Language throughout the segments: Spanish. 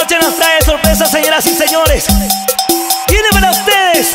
noche nos trae sorpresa, señoras y señores. Tiene para ustedes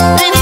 Baby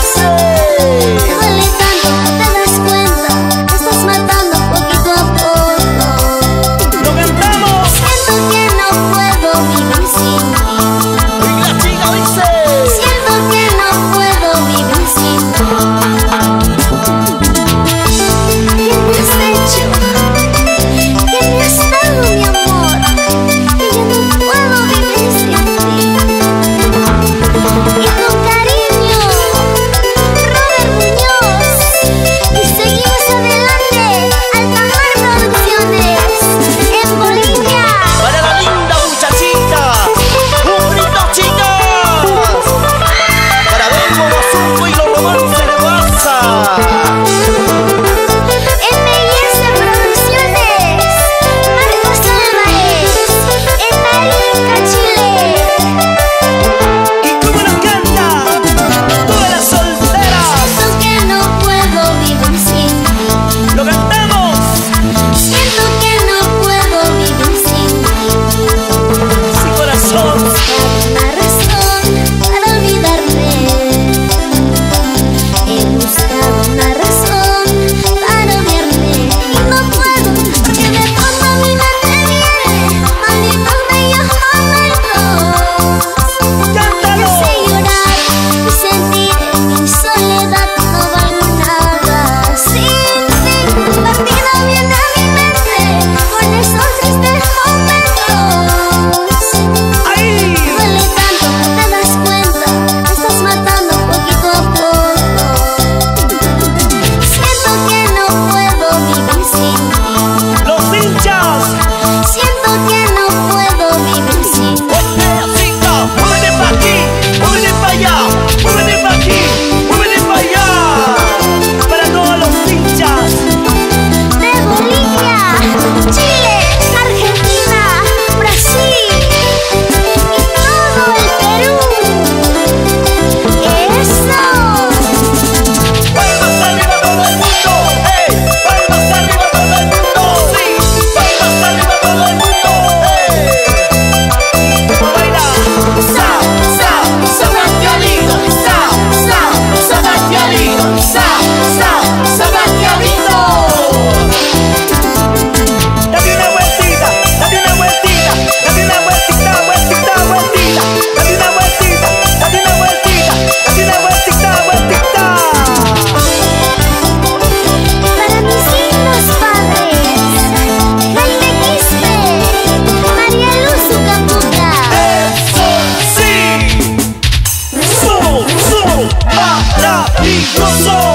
E